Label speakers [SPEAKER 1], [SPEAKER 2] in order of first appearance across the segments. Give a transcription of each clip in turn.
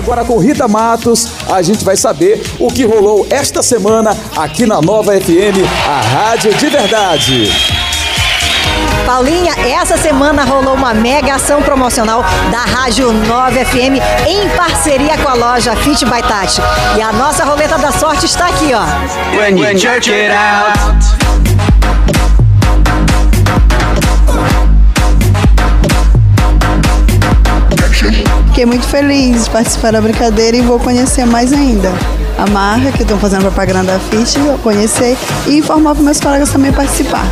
[SPEAKER 1] agora com Rita Matos, a gente vai saber o que rolou esta semana aqui na Nova FM, a Rádio de Verdade.
[SPEAKER 2] Paulinha, essa semana rolou uma mega ação promocional da Rádio 9 FM em parceria com a loja Fit by Tati. E a nossa roleta da sorte está aqui, ó. When you
[SPEAKER 3] Fiquei muito feliz de participar da brincadeira e vou conhecer mais ainda a marca que estão fazendo propaganda da Fit, conhecer e informar para meus colegas também participar.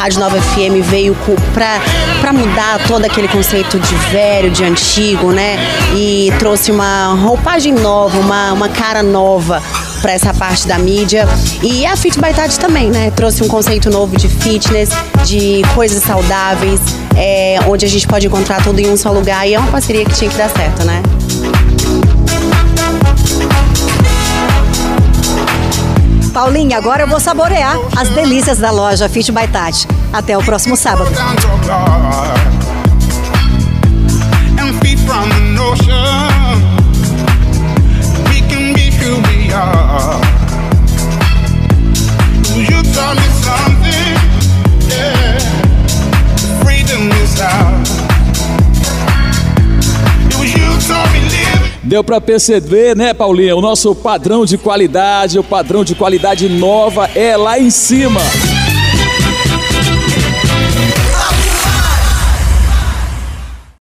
[SPEAKER 4] Rádio Nova FM veio para mudar todo aquele conceito de velho, de antigo, né? E trouxe uma roupagem nova, uma, uma cara nova para essa parte da mídia. E a Fit by Tati também, né? Trouxe um conceito novo de fitness, de coisas saudáveis, é, onde a gente pode encontrar tudo em um só lugar. E é uma parceria que tinha que dar certo, né?
[SPEAKER 2] Paulinha, agora eu vou saborear as delícias da loja Fit by Tati. Até o próximo sábado.
[SPEAKER 1] Deu para perceber, né, Paulinha? O nosso padrão de qualidade, o padrão de qualidade nova é lá em cima.